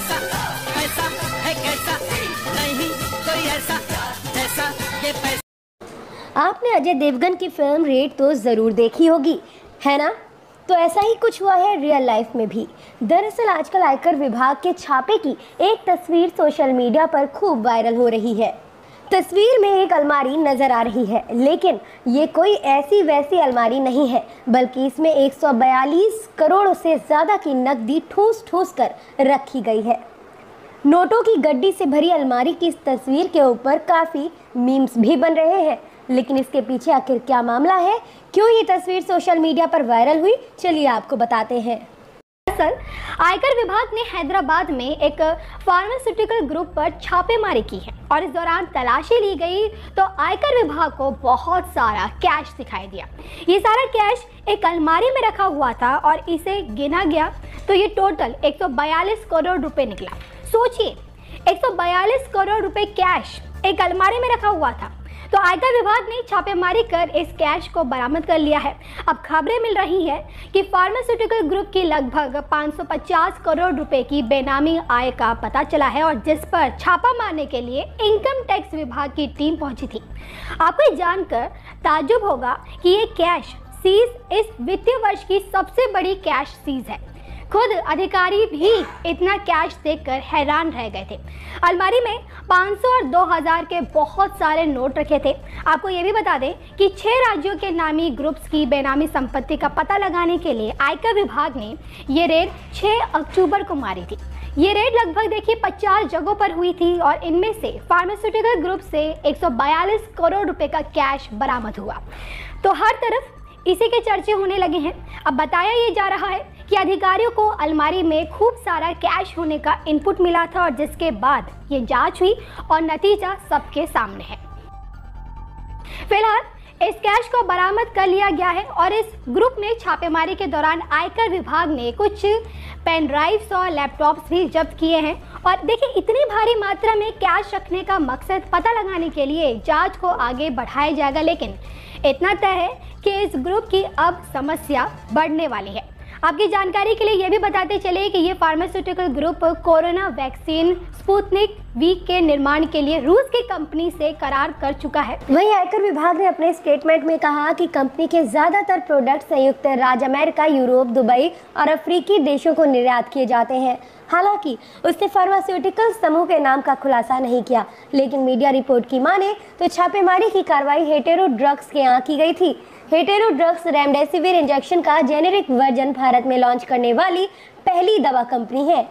कैसा ऐसा, है कैसा? नहीं, कोई ऐसा ये पैसा। आपने अजय देवगन की फ़िल्म रेड तो ज़रूर देखी होगी, है ना? तो ऐसा ही कुछ हुआ है रियल लाइफ में भी। दरअसल आजकल आयकर विभाग के छापे की एक तस्वीर सोशल मीडिया पर खूब वायरल हो रही है। तस्वीर में एक अलमारी नज़र आ रही है, लेकिन ये कोई ऐसी वैसी अलमारी नहीं है, बल्कि इसमें 142 करोड़ से ज़्यादा की नकदी ठूस ठूस कर रखी गई है। नोटों की गड्डी से भरी अलमारी की इस तस्वीर के ऊपर काफ़ी मीम्स भी बन रहे हैं, लेकिन इसके पीछे आखिर क्या मामला है? क्यों ये तस्वीर सोशल मीडिया पर वायरल हुई? चलिए आपको बताते हैं। दरअसल आयकर विभाग ने हैदराबाद में एक फार्मास्यूटिकल ग्रुप पर छापेमारी की है और इस दौरान तलाशी ली गई तो आयकर विभाग को बहुत सारा कैश दिखाई दिया। ये सारा कैश एक अलमारी में रखा हुआ था और इसे गिना गया तो ये टोटल 142 करोड़ रुपए निकला। सोचिए 142 करोड़ रुपए कैश एक अलमारी में रखा हुआ था। तो आयकर विभाग ने छापेमारी कर इस कैश को बरामद कर लिया है। अब खबरें मिल रही है कि फार्मास्यूटिकल ग्रुप की लगभग 550 करोड़ रुपए की बेनामी आय का पता चला है और जिस पर छापा मारने के लिए इनकम टैक्स विभाग की टीम पहुँची थी। आपको जानकर ताजुब होगा कि ये कैश सीज इस वित्तीय वर्ष की सबसे बड़ी कैश सीज है। खुद अधिकारी भी इतना कैश देखकर हैरान रह गए थे। अलमारी में 500 और 2000 के बहुत सारे नोट रखे थे। आपको ये भी बता दें कि छह राज्यों के नामी ग्रुप्स की बेनामी संपत्ति का पता लगाने के लिए आयकर विभाग ने ये रेड 6 अक्टूबर को मारी थी। ये रेड लगभग देखिए 50 जगहों पर हुई थी और इनमें से फार्मास्यूटिकल ग्रुप से 142 करोड़ रुपए का कैश बरामद हुआ। तो हर तरफ़ इसी के चर्चे होने लगे हैं। अब बताया ये जा रहा है कि अधिकारियों को अलमारी में खूब सारा कैश होने का इनपुट मिला था और जिसके बाद ये जाँच हुई और नतीजा सबके सामने है। फ़िलहाल, इस कैश को बरामद कर लिया गया है और इस ग्रुप में छापेमारी के दौरान आयकर विभाग ने कुछ पेन ड्राइव्स और लैपटॉप्स भी जब्त किए हैं। और देखिए, इतनी भारी मात्रा में कैश रखने का मकसद पता लगाने के लिए जाँच को आगे बढ़ाया जाएगा, लेकिन इतना तय है कि इस ग्रुप की अब समस्या बढ़ने वाली है। आपकी जानकारी के लिए यह भी बताते चले कि ये pharmaceutical group corona vaccine Sputnik V के निर्माण के लिए रूस की कंपनी से करार कर चुका है। वहीं आयकर विभाग ने अपने स्टेटमेंट में कहा कि कंपनी के ज़्यादातर प्रोडक्ट संयुक्त राज्य अमेरिका, यूरोप, दुबई और अफ्रीकी देशों को निर्यात किए जाते हैं। हालाँकि, उसने फार्मास्यूटिकल समूह के नाम का खुलासा नहीं किया, लेकिन मीडिया रिपोर्ट की माने तो छापेमारी की कार्रवाई हेटेरो ड्रग्स के यहाँ की गई थी। हेटेरो ड्रग्स रेमडेसिविर इंजेक्शन का जेनेरिक वर्जन भारत में लॉन्च करने वाली पहली दवा कंपनी है।